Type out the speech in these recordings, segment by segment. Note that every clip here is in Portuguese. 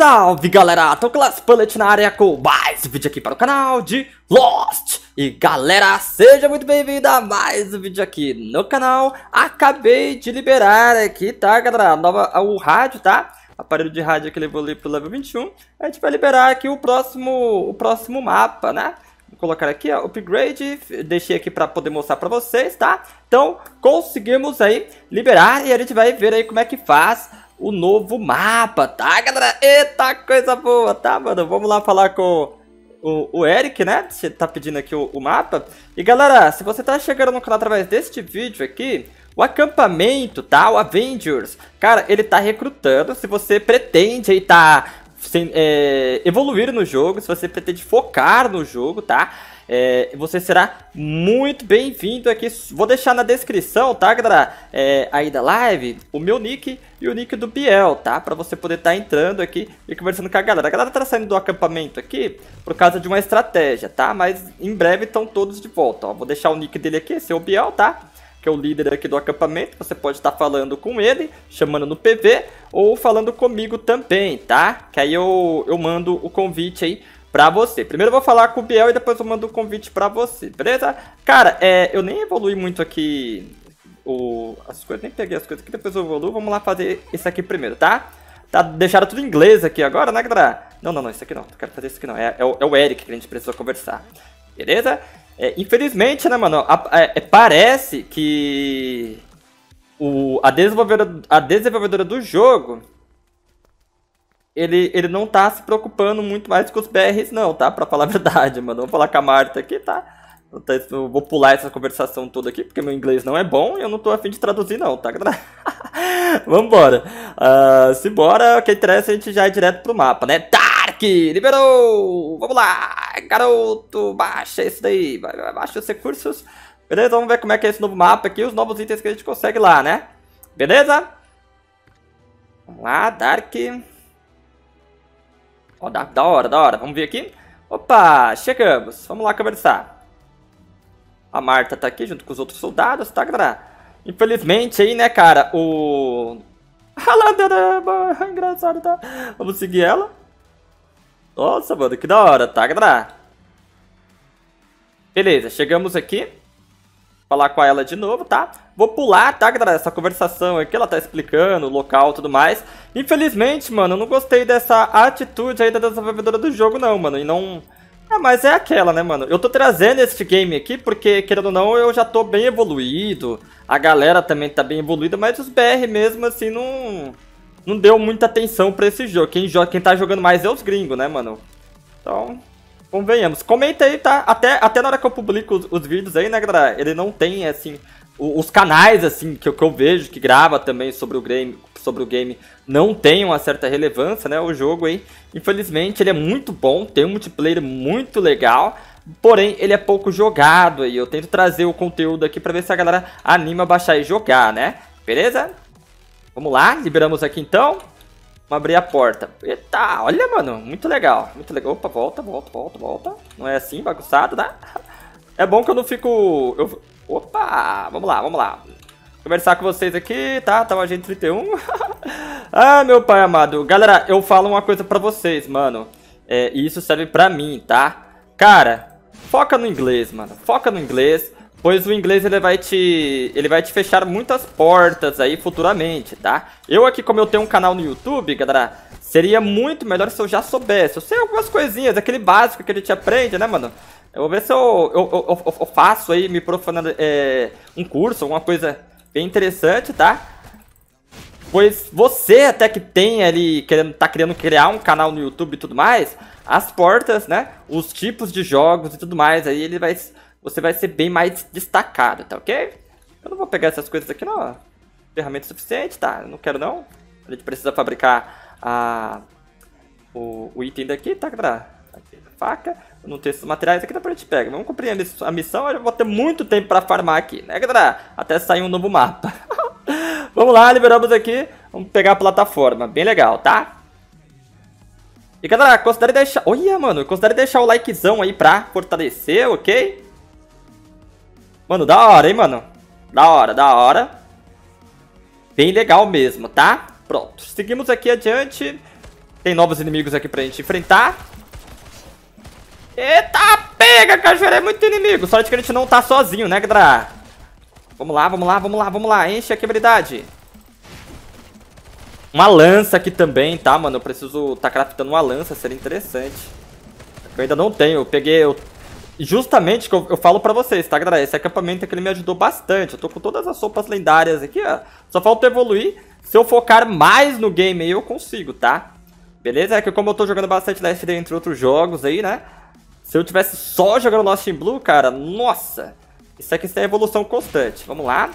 Salve galera, tô Class Bullet na área com mais um vídeo aqui para o canal de Lost E galera, seja muito bem-vindo a mais um vídeo aqui no canal Acabei de liberar aqui, tá galera, nova, o rádio, tá? Aparelho de rádio que levou ali pro level 21 A gente vai liberar aqui o próximo, o próximo mapa, né? Vou colocar aqui, ó, upgrade, deixei aqui para poder mostrar para vocês, tá? Então, conseguimos aí liberar e a gente vai ver aí como é que faz o novo mapa, tá, galera? Eita, coisa boa, tá, mano? Vamos lá falar com o, o Eric, né? Você tá pedindo aqui o, o, mapa. E, galera, se você tá chegando no canal através deste vídeo aqui, o acampamento, tá? O Avengers, cara, ele tá recrutando. Se você pretende aí tá... Sem, é, evoluir no jogo, se você pretende focar no jogo, tá? É, você será muito bem-vindo aqui. Vou deixar na descrição, tá, galera? É, aí da live, o meu nick e o nick do Biel, tá? Pra você poder estar tá entrando aqui e conversando com a galera. A galera tá saindo do acampamento aqui por causa de uma estratégia, tá? Mas em breve estão todos de volta, ó. Vou deixar o nick dele aqui, esse é o Biel, tá? que é o líder aqui do acampamento. Você pode estar falando com ele, chamando no PV, ou falando comigo também, tá? Que aí eu, eu mando o convite aí pra você. Primeiro eu vou falar com o Biel e depois eu mando o convite pra você, beleza? Cara, é, eu nem evolui muito aqui o, as coisas, nem peguei as coisas aqui, depois eu evoluo. Vamos lá fazer isso aqui primeiro, tá? Tá, deixaram tudo em inglês aqui agora, né, galera? Não, não, não, isso aqui não, não quero fazer isso aqui não. É, é, o, é o Eric que a gente precisa conversar, beleza? É, infelizmente, né, mano, a, a, é, parece que o, a, desenvolvedora, a desenvolvedora do jogo ele, ele não tá se preocupando muito mais com os BRs, não, tá? Pra falar a verdade, mano. Vou falar com a Marta aqui, tá? Eu vou pular essa conversação toda aqui, porque meu inglês não é bom e eu não tô afim de traduzir, não, tá? Vambora. Uh, se bora, o que interessa a gente já ir direto pro mapa, né? Dark! Liberou! Vamos lá! Garoto, baixa isso daí. Baixa os recursos. Beleza? Vamos ver como é que é esse novo mapa aqui, os novos itens que a gente consegue lá, né? Beleza? Vamos lá, Dark. Ó, da, da hora, da hora. Vamos ver aqui. Opa, chegamos. Vamos lá conversar. A Marta tá aqui junto com os outros soldados, tá, galera? Infelizmente aí, né, cara, o... Engraçado, tá? Vamos seguir ela. Nossa, mano, que da hora, tá, galera? Beleza, chegamos aqui falar com ela de novo, tá? Vou pular, tá, galera, essa conversação aqui, ela tá explicando o local e tudo mais. Infelizmente, mano, eu não gostei dessa atitude aí da desenvolvedora do jogo, não, mano, e não... Ah, mas é aquela, né, mano? Eu tô trazendo este game aqui porque, querendo ou não, eu já tô bem evoluído. A galera também tá bem evoluída, mas os BR mesmo, assim, não... Não deu muita atenção pra esse jogo. Quem, joga, quem tá jogando mais é os gringos, né, mano? Então, convenhamos. Comenta aí, tá? Até, até na hora que eu publico os, os vídeos aí, né, galera? Ele não tem, assim, os canais, assim, que eu, que eu vejo, que grava também sobre o game, sobre o game, não tem uma certa relevância, né? O jogo aí, infelizmente, ele é muito bom, tem um multiplayer muito legal, porém, ele é pouco jogado aí. Eu tento trazer o conteúdo aqui pra ver se a galera anima a baixar e jogar, né? Beleza? Vamos lá, liberamos aqui então. Vamos abrir a porta. Eita, olha, mano, muito legal. Muito legal. Opa, volta, volta, volta, volta. Não é assim, bagunçado, né? É bom que eu não fico... Eu... Opa, vamos lá, vamos lá. Conversar com vocês aqui, tá? Tá o agente 31. ah, meu pai amado. Galera, eu falo uma coisa pra vocês, mano. É, e isso serve pra mim, tá? Cara, foca no inglês, mano. Foca no inglês. Pois o inglês ele vai te ele vai te fechar muitas portas aí futuramente, tá? Eu aqui como eu tenho um canal no YouTube, galera, seria muito melhor se eu já soubesse. Eu sei algumas coisinhas, aquele básico que a gente aprende, né, mano? Eu vou ver se eu, eu, eu, eu faço aí, me profanando é, um curso, alguma coisa bem interessante, tá? Pois você até que tem ali, querendo, tá querendo criar um canal no YouTube e tudo mais, as portas, né? Os tipos de jogos e tudo mais, aí ele vai você vai ser bem mais destacado, tá ok? Eu não vou pegar essas coisas aqui, não. Ferramenta suficiente, tá? Não quero, não. A gente precisa fabricar a... o, o item daqui, tá, galera? Aqui, faca. Eu não tenho esses materiais aqui, depois a gente pega. Vamos cumprir a missão, eu vou ter muito tempo pra farmar aqui, né, galera? Até sair um novo mapa. Vamos lá, liberamos aqui. Vamos pegar a plataforma. Bem legal, tá? E galera, considere deixar... Olha, mano, considere deixar o likezão aí pra fortalecer, ok? Mano, da hora, hein, mano? Da hora, da hora. Bem legal mesmo, tá? Pronto, seguimos aqui adiante. Tem novos inimigos aqui pra gente enfrentar. Eita, pega, cachoeira, é muito inimigo. Sorte que a gente não tá sozinho, né, Gra? Vamos lá, vamos lá, vamos lá, vamos lá. Enche a quebridade. Uma lança aqui também, tá, mano? Eu preciso tá craftando uma lança, seria interessante. Eu ainda não tenho, eu peguei... Eu... Justamente que eu, eu falo pra vocês, tá, galera? Esse acampamento aqui ele me ajudou bastante. Eu tô com todas as sopas lendárias aqui, ó. Só falta evoluir. Se eu focar mais no game aí, eu consigo, tá? Beleza? É que como eu tô jogando bastante Last Day entre outros jogos aí, né? Se eu tivesse só jogando Lost in Blue, cara, nossa! Isso aqui é evolução constante. Vamos lá.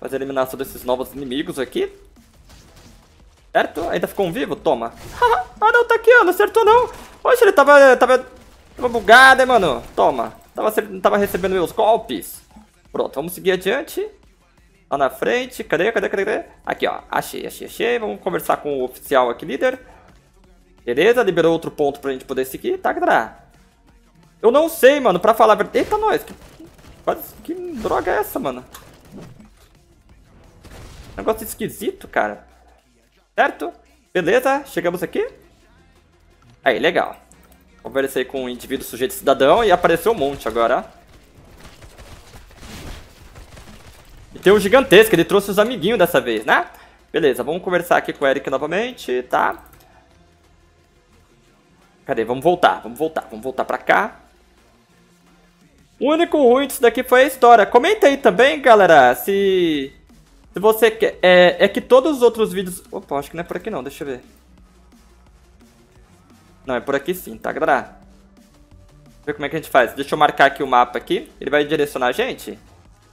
Fazer a eliminação desses novos inimigos aqui. Certo? Ainda ficou um vivo? Toma. ah, não, tá aqui, ó. Não acertou, não. Poxa, ele tava, tava, tava bugado, hein, mano. Toma. Tava, tava recebendo meus golpes. Pronto, vamos seguir adiante. Lá na frente. Cadê, cadê, cadê, cadê? Aqui, ó. Achei, achei, achei. Vamos conversar com o oficial aqui, líder. Beleza, liberou outro ponto pra gente poder seguir. Tá, galera? Eu não sei, mano, pra falar a verdade. Eita, nós. Que, que droga é essa, mano? Negócio esquisito, cara. Certo? Beleza, chegamos aqui. Aí, legal. Conversei com um indivíduo sujeito cidadão e apareceu um monte agora. E tem um gigantesco, ele trouxe os amiguinhos dessa vez, né? Beleza, vamos conversar aqui com o Eric novamente, tá? Cadê? Vamos voltar, vamos voltar, vamos voltar pra cá. O único ruim disso daqui foi a história. Comenta aí também, galera, se se você quer... É, é que todos os outros vídeos... Opa, acho que não é por aqui não, deixa eu ver. Não, é por aqui sim, tá, galera? Ver como é que a gente faz. Deixa eu marcar aqui o mapa aqui. Ele vai direcionar a gente.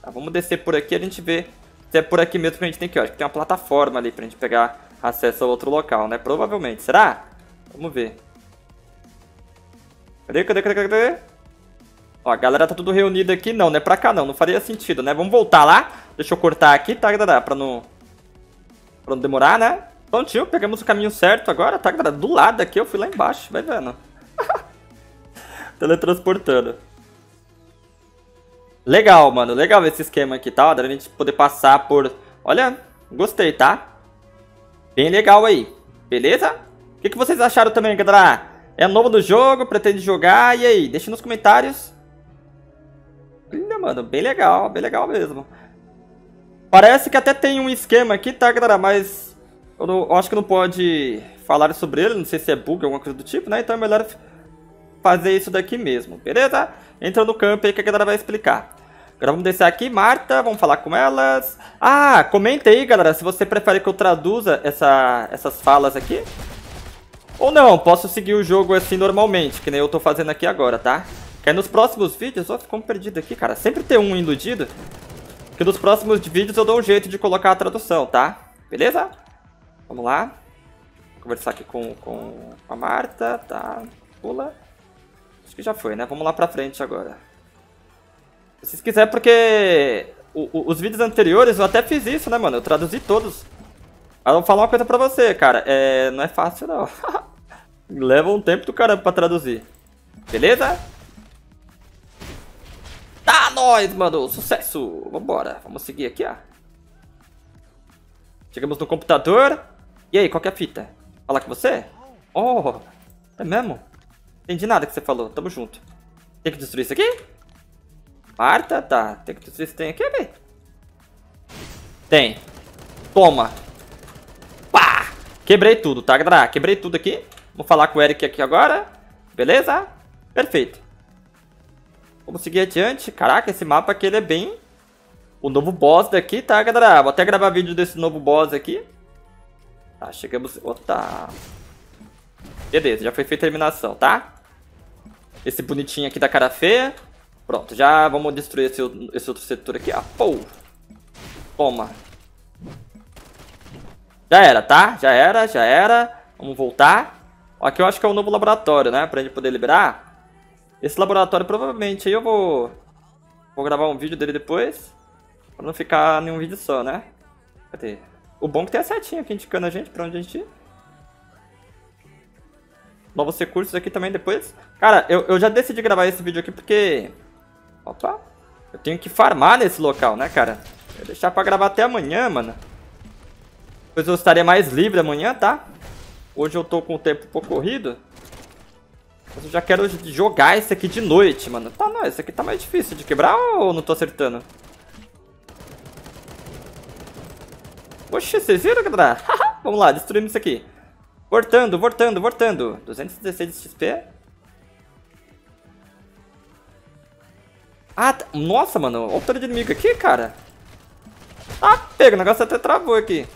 Tá, vamos descer por aqui, a gente vê se é por aqui mesmo que a gente tem que ir. Acho que tem uma plataforma ali pra gente pegar acesso a outro local, né? Provavelmente. Será? Vamos ver. Cadê, cadê, cadê, cadê? Ó, a galera tá tudo reunida aqui. Não, não é pra cá não. Não faria sentido, né? Vamos voltar lá. Deixa eu cortar aqui, tá, galera? Pra não... Pra não demorar, né? Prontinho, pegamos o caminho certo agora, tá, galera? Do lado aqui, eu fui lá embaixo, vai vendo. Teletransportando. Legal, mano. Legal esse esquema aqui, tá? Da gente poder passar por... Olha, gostei, tá? Bem legal aí. Beleza? O que, que vocês acharam também, galera? É novo no jogo, pretende jogar, e aí? Deixa nos comentários. Olha, mano, bem legal, bem legal mesmo. Parece que até tem um esquema aqui, tá, galera? Mas eu, não, eu acho que não pode falar sobre ele, não sei se é bug, alguma coisa do tipo, né? Então é melhor fazer isso daqui mesmo, beleza? Entra no campo aí que a galera vai explicar. Agora vamos descer aqui, Marta, vamos falar com elas. Ah, comenta aí, galera, se você prefere que eu traduza essa, essas falas aqui. Ou não, posso seguir o jogo assim normalmente, que nem eu tô fazendo aqui agora, tá? Que aí nos próximos vídeos... Ó, ficou perdido aqui, cara. Sempre tem um iludido. Que nos próximos vídeos eu dou um jeito de colocar a tradução, tá? Beleza? Vamos lá. Conversar aqui com, com a Marta, tá? Pula. Acho que já foi, né? Vamos lá pra frente agora. Se vocês quiserem, porque... O, o, os vídeos anteriores eu até fiz isso, né, mano? Eu traduzi todos. Mas eu vou falar uma coisa pra você, cara. É... Não é fácil, não. Leva um tempo do caramba pra traduzir. Beleza? Tá, nós, mano. Sucesso. Vambora. Vamos seguir aqui, ó. Chegamos no computador. E aí, qual que é a fita? Falar com você? Oh, é mesmo? Entendi nada que você falou. Tamo junto. Tem que destruir isso aqui? Marta, tá. Tem que destruir isso tem aqui, velho? Tem. Toma. Pá! Quebrei tudo, tá, galera? Quebrei tudo aqui. Vou falar com o Eric aqui agora. Beleza? Perfeito. Vamos seguir adiante. Caraca, esse mapa aqui ele é bem... O novo boss daqui, tá, galera? Vou até gravar vídeo desse novo boss aqui. Tá, chegamos... Ota. Beleza, já foi feita a eliminação, tá? Esse bonitinho aqui da cara feia. Pronto, já vamos destruir esse, esse outro setor aqui, ó. Pô. Toma. Já era, tá? Já era, já era. Vamos voltar. Aqui eu acho que é o novo laboratório, né? Pra gente poder liberar. Esse laboratório provavelmente aí eu vou... Vou gravar um vídeo dele depois. Pra não ficar em um vídeo só, né? Cadê? O bom é que tem a setinha aqui indicando a gente pra onde a gente ir. Novos recursos aqui também depois. Cara, eu, eu já decidi gravar esse vídeo aqui porque... Opa! Eu tenho que farmar nesse local, né, cara? Vou deixar pra gravar até amanhã, mano. Depois eu estaria mais livre amanhã, tá? Hoje eu tô com o tempo um pouco corrido. Mas eu já quero jogar esse aqui de noite, mano. Tá, não, esse aqui tá mais difícil de quebrar ou não tô acertando? Oxe, vocês viram, galera? Vamos lá, destruímos isso aqui. Voltando, voltando, voltando. 216 de XP. Ah, tá. nossa, mano. Olha o tanto de inimigo aqui, cara. Ah, pega, o negócio até travou aqui.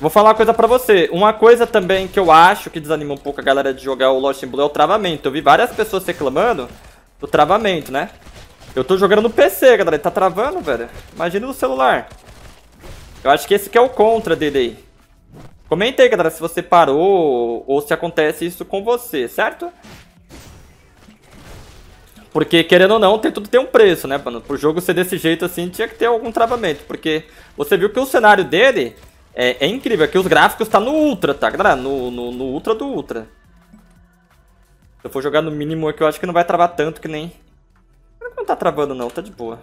Vou falar uma coisa pra você. Uma coisa também que eu acho que desanima um pouco a galera de jogar o Lost in Blue é o travamento. Eu vi várias pessoas reclamando do travamento, né? Eu tô jogando no PC, galera. Ele tá travando, velho. Imagina no celular. Eu acho que esse que é o contra dele aí. Comenta aí, galera, se você parou ou se acontece isso com você, certo? Porque, querendo ou não, tem, tudo tem um preço, né, mano? Pro jogo ser desse jeito assim, tinha que ter algum travamento. Porque você viu que o cenário dele é, é incrível. Aqui os gráficos tá no Ultra, tá, galera? No, no, no, Ultra do Ultra. Se eu for jogar no mínimo aqui, eu acho que não vai travar tanto que nem... Não tá travando não, tá de boa.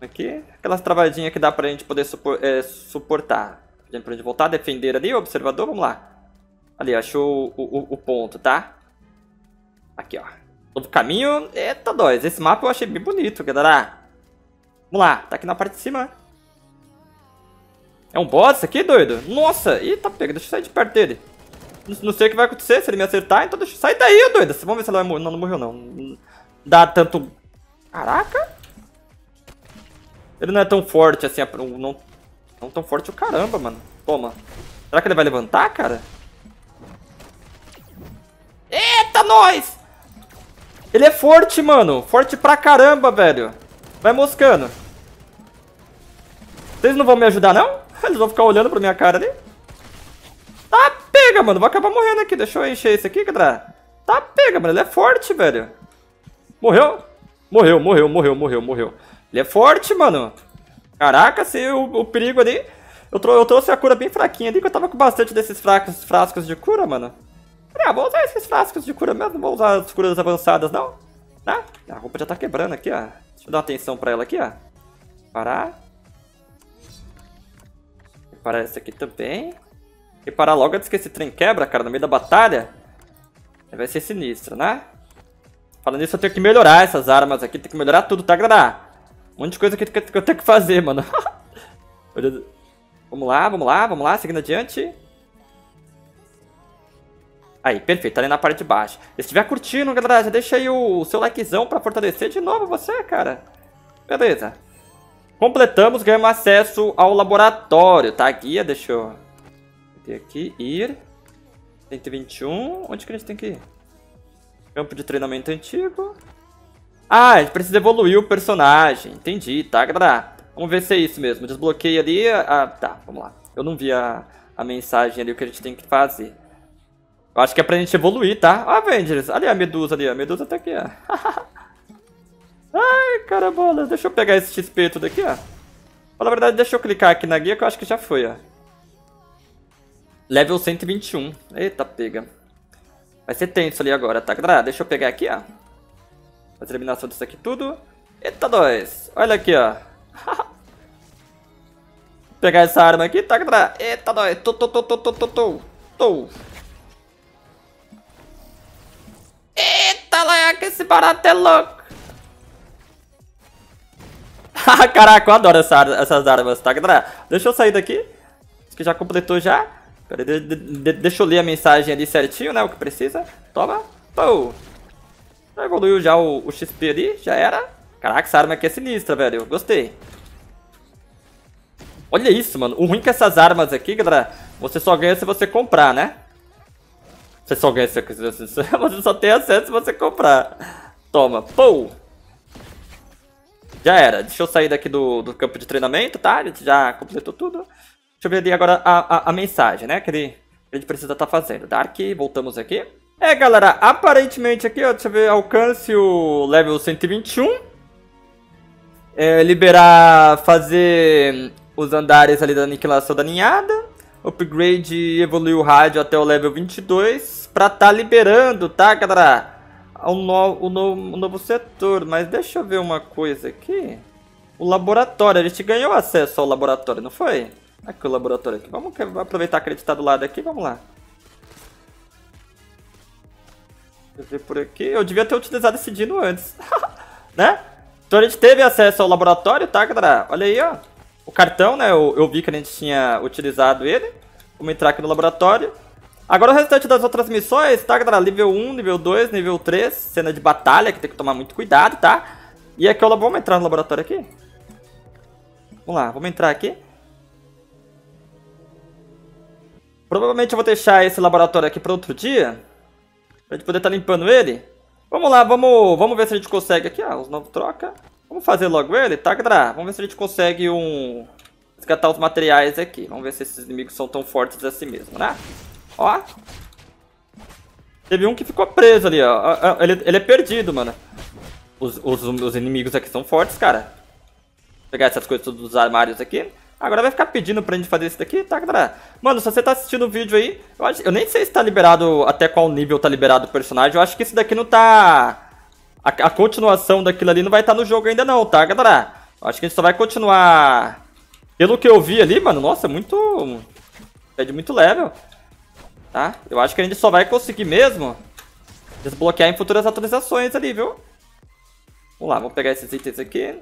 Aqui, aquelas travadinhas que dá pra gente poder supor, é, suportar. Pra gente voltar defender ali, observador, vamos lá. Ali, achou o, o, o ponto, tá? Aqui, ó. Novo caminho. Eita, dois. Esse mapa eu achei bem bonito, galera. Vamos lá. Tá aqui na parte de cima. É um boss aqui, doido? Nossa. Eita, pega. Deixa eu sair de perto dele. Não, não sei o que vai acontecer se ele me acertar, então deixa eu sair daí, doido. Vamos ver se ele vai morrer. Não, não morreu, não. Dá tanto... Caraca. Ele não é tão forte assim. Não, não tão forte o caramba, mano. Toma. Será que ele vai levantar, cara? Eita, nós! Ele é forte, mano. Forte pra caramba, velho. Vai moscando. Vocês não vão me ajudar, não? Eles vão ficar olhando pra minha cara ali. Tá, pega, mano. Vou acabar morrendo aqui. Deixa eu encher esse aqui, cara. Tá, pega, mano. Ele é forte, velho. Morreu? Morreu, morreu, morreu, morreu, morreu. Ele é forte, mano. Caraca, se o, o perigo ali... Eu, trou eu trouxe a cura bem fraquinha ali, que eu tava com bastante desses fracos, frascos de cura, mano. Ah, vou usar esses frascos de cura mesmo, não vou usar as curas avançadas, não. Né? A roupa já tá quebrando aqui, ó. Deixa eu dar atenção pra ela aqui, ó. Parar. Reparar esse aqui também. Reparar logo antes que esse trem quebra, cara, no meio da batalha. Vai ser sinistro, né? Falando nisso, eu tenho que melhorar essas armas aqui. Tem que melhorar tudo, tá, galera? Um monte de coisa que eu tenho que fazer, mano. vamos lá, vamos lá, vamos lá, seguindo adiante. Aí, perfeito, tá ali na parte de baixo. Se estiver curtindo, galera, já deixa aí o seu likezão pra fortalecer de novo você, cara. Beleza. Completamos, ganhamos acesso ao laboratório, tá? Guia, deixa eu... Aqui, ir. 121, onde que a gente tem que ir? Campo de treinamento antigo. Ah, a gente precisa evoluir o personagem. Entendi, tá, galera? Vamos ver se é isso mesmo. Desbloqueei ali. Ah, tá, vamos lá. Eu não vi a, a mensagem ali, o que a gente tem que fazer. Eu acho que é pra gente evoluir, tá? Ó, Avengers. Ali a Medusa ali, a Medusa tá aqui, ó. Ai, caramba, deixa eu pegar esse XP tudo aqui, ó. Na verdade, deixa eu clicar aqui na guia que eu acho que já foi, ó. Level 121. Eita, pega. Vai ser tenso ali agora, tá? Galera, deixa eu pegar aqui, ó. A eliminação disso aqui tudo. Eita, dois. Olha aqui, ó. pegar essa arma aqui, tá, galera? Eita, dois. Tô, tô, tô, tô, tô, tô, tô. Tô. Eita, leque, esse barato é louco. Caraca, eu adoro essa, essas armas, tá, galera? Deixa eu sair daqui. Acho que já completou já. Pera, de, de, de, deixa eu ler a mensagem ali certinho, né? O que precisa. Toma. Pô. Já evoluiu já o, o XP ali, já era. Caraca, essa arma aqui é sinistra, velho. Gostei. Olha isso, mano. O ruim é que essas armas aqui, galera, você só ganha se você comprar, né? Você só ganha se você só tem acesso se você comprar. Toma, pou! Já era. Deixa eu sair daqui do, do campo de treinamento, tá? A gente já completou tudo. Deixa eu ver ali agora a, a, a mensagem, né? Que, ele, que a gente precisa estar tá fazendo. Dark, voltamos aqui. É, galera, aparentemente aqui, ó, deixa eu ver, alcance o level 121. É, liberar, fazer os andares ali da aniquilação da ninhada upgrade evoluiu o rádio até o level 22 para tá liberando, tá, galera? O, no, o, no, o novo setor, mas deixa eu ver uma coisa aqui. O laboratório, a gente ganhou acesso ao laboratório, não foi? Aqui o laboratório aqui. Vamos aproveitar ele está do lado aqui, vamos lá. Eu ver por aqui. Eu devia ter utilizado esse dino antes. né? Então a gente teve acesso ao laboratório, tá, galera? Olha aí, ó. O cartão, né? Eu, eu vi que a gente tinha utilizado ele. Vamos entrar aqui no laboratório. Agora o restante das outras missões, tá, galera? Nível 1, nível 2, nível 3. Cena de batalha, que tem que tomar muito cuidado, tá? E aqui, vamos entrar no laboratório aqui? Vamos lá, vamos entrar aqui. Provavelmente eu vou deixar esse laboratório aqui para outro dia. Pra gente poder estar tá limpando ele. Vamos lá, vamos, vamos ver se a gente consegue aqui, ó, os novos troca. Vamos fazer logo ele, tá, galera? Vamos ver se a gente consegue um... Resgatar os materiais aqui. Vamos ver se esses inimigos são tão fortes assim mesmo, né? Ó. Teve um que ficou preso ali, ó. Ele, ele é perdido, mano. Os, os, os inimigos aqui são fortes, cara. Vou pegar essas coisas dos armários aqui. Agora vai ficar pedindo pra gente fazer isso daqui, tá, galera? Mano, se você tá assistindo o vídeo aí, eu, acho, eu nem sei se tá liberado, até qual nível tá liberado o personagem. Eu acho que esse daqui não tá... A, a continuação daquilo ali não vai estar tá no jogo ainda não, tá, galera? Eu acho que a gente só vai continuar... Pelo que eu vi ali, mano, nossa, muito... Pede muito level. Tá? Eu acho que a gente só vai conseguir mesmo desbloquear em futuras atualizações ali, viu? Vamos lá, vamos pegar esses itens aqui.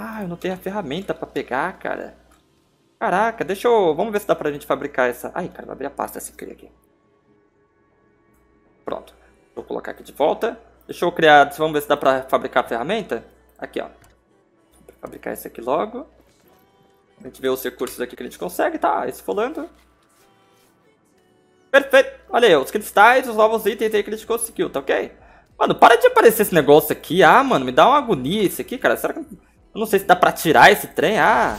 Ah, eu não tenho a ferramenta pra pegar, cara. Caraca, deixa eu... Vamos ver se dá pra gente fabricar essa... Ai, cara, vai abrir a pasta esse aqui. Pronto. Vou colocar aqui de volta. Deixa eu criar... Vamos ver se dá pra fabricar a ferramenta. Aqui, ó. Vou fabricar esse aqui logo. A gente vê os recursos aqui que a gente consegue, tá? Esse falando. Perfeito. Olha aí, os cristais, os novos itens aí que a gente conseguiu, tá ok? Mano, para de aparecer esse negócio aqui. Ah, mano, me dá uma agonia isso aqui, cara. Será que... Eu não sei se dá pra tirar esse trem. Ah,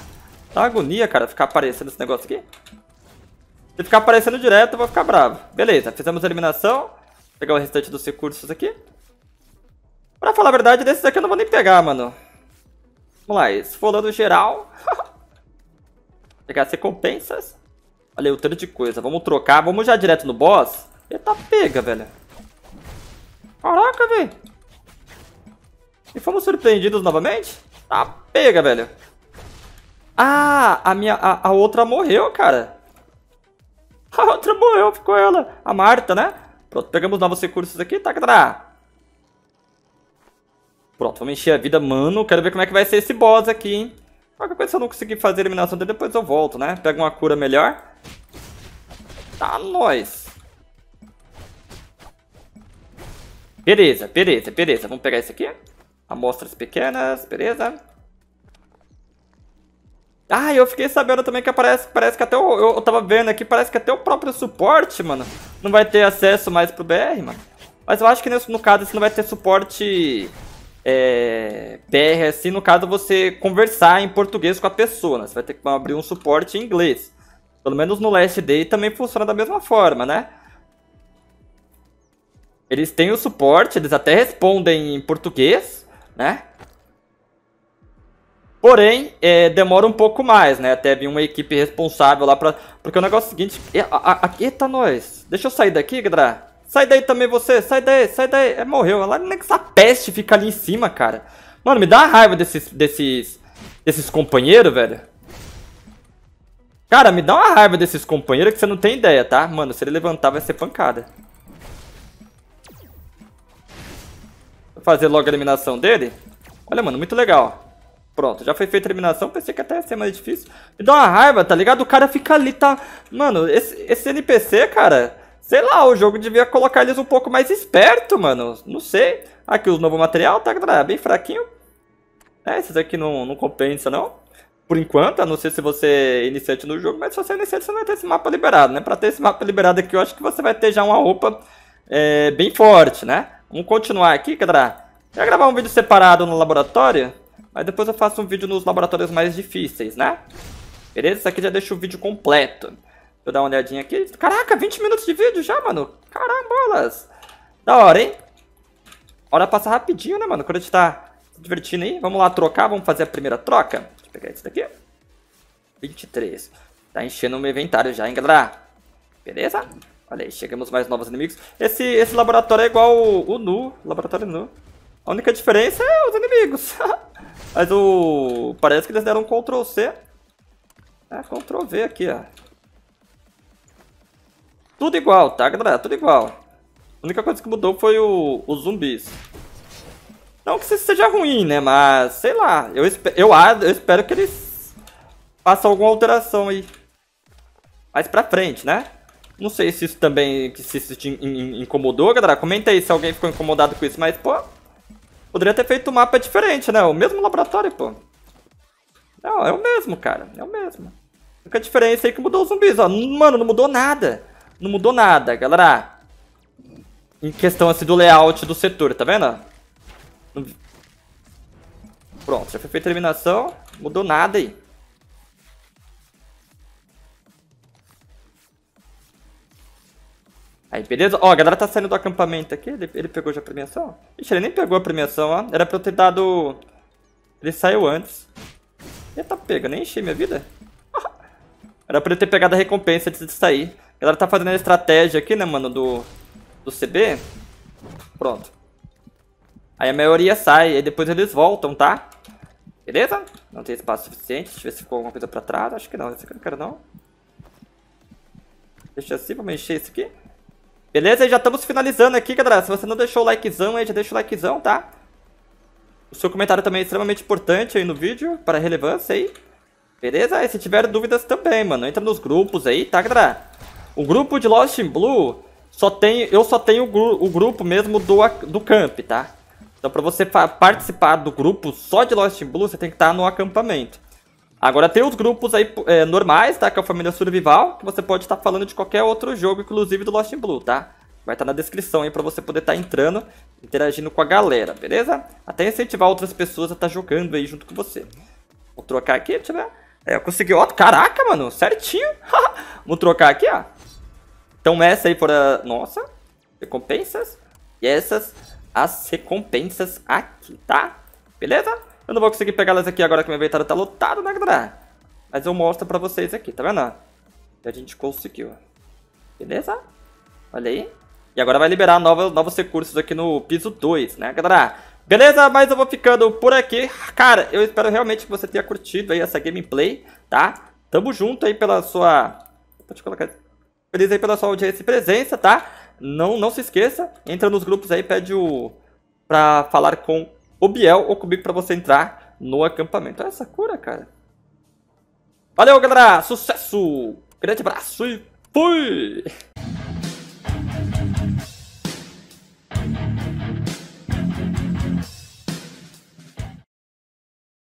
dá agonia, cara, ficar aparecendo esse negócio aqui. Se ficar aparecendo direto, eu vou ficar bravo. Beleza, fizemos a eliminação. Vou pegar o restante dos recursos aqui. Pra falar a verdade, desses aqui eu não vou nem pegar, mano. Vamos lá, esfolando geral. pegar as recompensas. Olha aí, o tanto de coisa. Vamos trocar. Vamos já direto no boss. Eita, pega, velho. Caraca, velho. E fomos surpreendidos novamente? Tá pega, velho. Ah, a minha a, a, outra morreu, cara. A outra morreu, ficou ela. A Marta, né? Pronto, pegamos novos recursos aqui, tá, galera? Pronto, vamos encher a vida, mano. Quero ver como é que vai ser esse boss aqui, hein? Qualquer coisa, se eu não conseguir fazer a eliminação dele, depois eu volto, né? Pega uma cura melhor. Tá, nós. Beleza, beleza, beleza. Vamos pegar esse aqui. Amostras pequenas, beleza? Ah, eu fiquei sabendo também que parece, parece que até o, eu, eu tava vendo aqui, parece que até o próprio suporte, mano, não vai ter acesso mais pro BR, mano. Mas eu acho que nesse, no caso você não vai ter suporte é, BR assim, no caso você conversar em português com a pessoa, né? Você vai ter que abrir um suporte em inglês. Pelo menos no Last Day também funciona da mesma forma, né? Eles têm o suporte, eles até respondem em português, né? Porém, é, demora um pouco mais, né? Até vir uma equipe responsável lá pra... Porque o negócio é o seguinte... É, a, eita, nós! Deixa eu sair daqui, Gadra. Sai daí também você, sai daí, sai daí. É, morreu. Lá nem que essa peste fica ali em cima, cara. Mano, me dá raiva desses, desses, desses companheiros, velho. Cara, me dá uma raiva desses companheiros que você não tem ideia, tá? Mano, se ele levantar vai ser pancada. Fazer logo a eliminação dele. Olha, mano, muito legal. Pronto, já foi feita a eliminação. Pensei que até ia ser mais difícil. Me dá uma raiva, tá ligado? O cara fica ali, tá... Mano, esse, esse NPC, cara... Sei lá, o jogo devia colocar eles um pouco mais esperto, mano. Não sei. Aqui o novo material tá bem fraquinho. É, esses aqui não, não compensa, não. Por enquanto, a não ser se você é iniciante no jogo, mas se você é iniciante, você não vai ter esse mapa liberado, né? Pra ter esse mapa liberado aqui, eu acho que você vai ter já uma roupa é, bem forte, né? Vamos continuar aqui, galera. Eu ia gravar um vídeo separado no laboratório, mas depois eu faço um vídeo nos laboratórios mais difíceis, né? Beleza? Isso aqui já deixa o vídeo completo. Deixa eu dar uma olhadinha aqui. Caraca, 20 minutos de vídeo já, mano. Carambolas. Da hora, hein? Hora passa rapidinho, né, mano? Quando a gente tá se divertindo aí. Vamos lá trocar, vamos fazer a primeira troca. Deixa eu pegar esse daqui. 23. Tá enchendo o meu inventário já, hein, galera? Beleza? Olha aí, chegamos mais novos inimigos. Esse, esse laboratório é igual o, o Nu, laboratório Nu. A única diferença é os inimigos. Mas o... Parece que eles deram um Ctrl C. É, Ctrl V aqui, ó. Tudo igual, tá, galera? Tudo igual. A única coisa que mudou foi o, os zumbis. Não que isso seja ruim, né? Mas, sei lá. Eu, eu, eu espero que eles façam alguma alteração aí. Mais pra frente, né? Não sei se isso também se isso te incomodou, galera. Comenta aí se alguém ficou incomodado com isso. Mas, pô, poderia ter feito um mapa diferente, né? O mesmo laboratório, pô. Não, é o mesmo, cara. É o mesmo. A única diferença aí é que mudou os zumbis, ó. Mano, não mudou nada. Não mudou nada, galera. Em questão, assim, do layout do setor, tá vendo? Pronto, já foi feita a eliminação. Mudou nada aí. Aí, beleza? Ó, a galera tá saindo do acampamento aqui. Ele, ele pegou já a premiação? Ixi, ele nem pegou a premiação, ó. Era pra eu ter dado... Ele saiu antes. Eita, pega, nem enchi minha vida. Era pra eu ter pegado a recompensa antes de sair. A galera tá fazendo a estratégia aqui, né, mano, do, do CB. Pronto. Aí a maioria sai, aí depois eles voltam, tá? Beleza? Não tem espaço suficiente. Deixa eu ver se ficou alguma coisa pra trás. Acho que não, esse aqui eu não quero não. Deixa assim, vamos encher esse aqui. Beleza? Já estamos finalizando aqui, galera. Se você não deixou o likezão aí, já deixa o likezão, tá? O seu comentário também é extremamente importante aí no vídeo, para relevância aí. Beleza? E se tiver dúvidas também, mano, entra nos grupos aí, tá, galera? O grupo de Lost in Blue, só tem, eu só tenho o, gru, o grupo mesmo do, do camp, tá? Então pra você participar do grupo só de Lost in Blue, você tem que estar no acampamento. Agora tem os grupos aí é, normais, tá? Que é a família Survival, que você pode estar falando de qualquer outro jogo, inclusive do Lost in Blue, tá? Vai estar na descrição aí pra você poder estar entrando, interagindo com a galera, beleza? Até incentivar outras pessoas a estar jogando aí junto com você. Vou trocar aqui, deixa eu ver. É, eu consegui, ó, caraca, mano, certinho. Vou trocar aqui, ó. Então essa aí a Nossa, recompensas. E essas, as recompensas aqui, tá? Beleza? Eu não vou conseguir pegá-las aqui agora que meu inventário tá lotado, né, galera? Mas eu mostro pra vocês aqui, tá vendo? E a gente conseguiu. Beleza? Olha aí. E agora vai liberar novos, novos recursos aqui no piso 2, né, galera? Beleza? Mas eu vou ficando por aqui. Cara, eu espero realmente que você tenha curtido aí essa gameplay, tá? Tamo junto aí pela sua... Pode colocar... Feliz aí pela sua audiência e presença, tá? Não, não se esqueça, entra nos grupos aí, pede o... Pra falar com o Biel ou comigo pra você entrar no acampamento. Olha essa cura, cara. Valeu, galera! Sucesso! Grande abraço e fui!